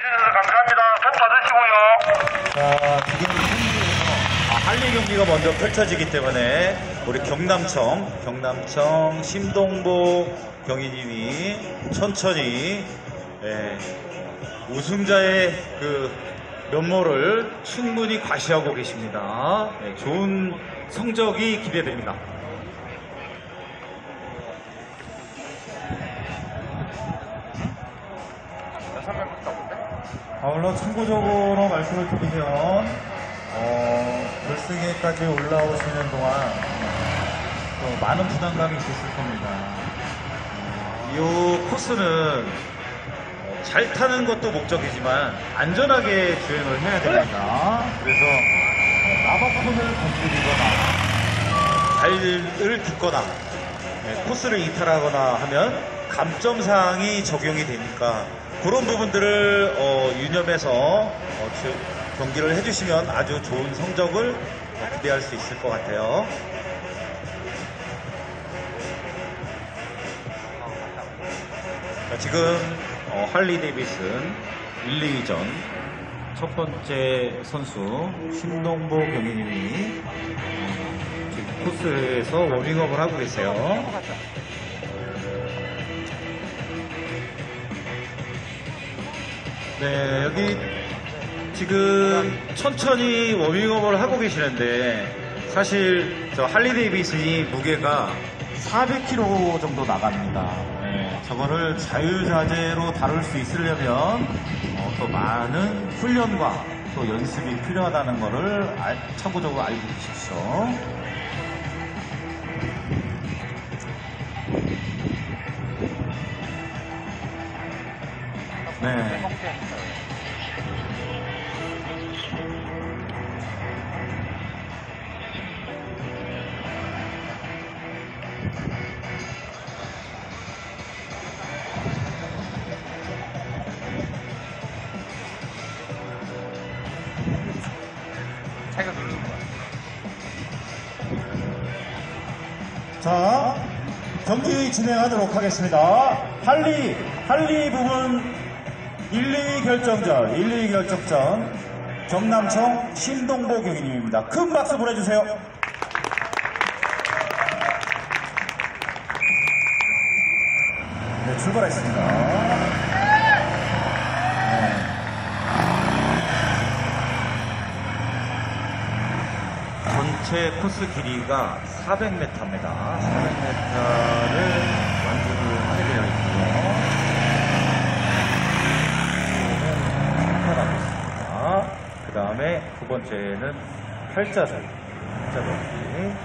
감사합니다. 속 받으시고요. 자, 지금 아, 경기가 먼저 펼쳐지기 때문에 우리 경남청, 경남청 심동보 경위님이 천천히 예, 우승자의 그 면모를 충분히 과시하고 계십니다. 예, 좋은 성적이 기대됩니다. 아, 물론 참고적으로 말씀을 드리면 어, 결승에까지 올라오시는 동안 또 많은 부담감이 있으실 겁니다. 이 코스는 잘 타는 것도 목적이지만 안전하게 주행을 해야 됩니다. 그래서 라바콘을 건드리거나 발을 딛거나 네, 코스를 이탈하거나 하면 감점사항이 적용이 되니까 그런 부분들을 어, 유념해서 어, 주- 경기를 해주시면 아주 좋은 성적을 어, 기대할 수 있을 것 같아요. 자, 지금 어, 할리 데이비슨 1, 2위전 첫 번째 선수 신동보 경위님이 지금 코스에서 워밍업을 하고 계세요. 네, 여기 지금 천천히 워밍업을 하고 계시는데 사실 저 할리 데이비슨이 무게가 400kg 정도 나갑니다. 네, 저거를 자유자재로 다룰 수 있으려면 어, 또 많은 훈련과 또 연습이 필요하다는 것을 알- 참고적으로 알고 계십시오. 네. 자, 경기 진행하도록 하겠습니다. 할리, 할리 부분 1, 2위 결정전, 1, 2위 결정전, 경남청 신동보 경위님입니다. 큰 박수 보내주세요. 네, 출발했습니다. 전체 코스 길이가 400m입니다. 400m를 완주를 하게 되어 있고요. 하나고 있습니다. 그 다음에 두 번째는 팔자절. 팔자절기.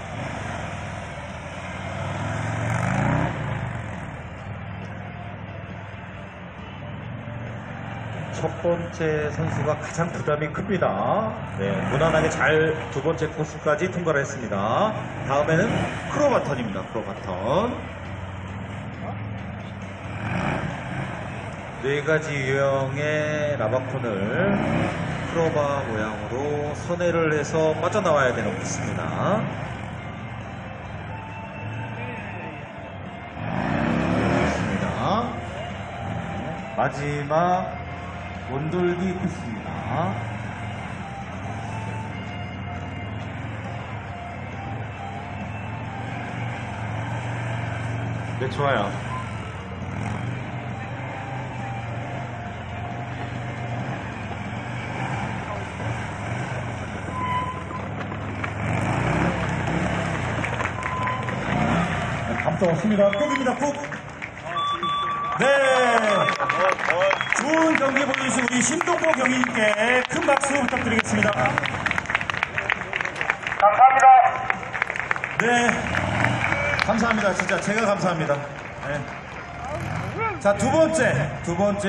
첫 번째 선수가 가장 부담이 큽니다. 네, 무난하게 잘 두 번째 코스까지 통과를 했습니다. 다음에는 크로바턴입니다. 크로바턴. 네 가지 유형의 라바콘을 크로바 모양으로 선회를 해서 빠져나와야 되는 코스입니다. 네, 있습니다. 마지막 원돌기 코스입니다. 네, 좋아요. 네, 감점 없습니다. 꾹입니다, 꾹. 네. 좋은 경기 보여주신 우리 신동보 경위님께 큰 박수 부탁드리겠습니다. 감사합니다. 네. 감사합니다. 진짜 제가 감사합니다. 네. 자, 두 번째. 두 번째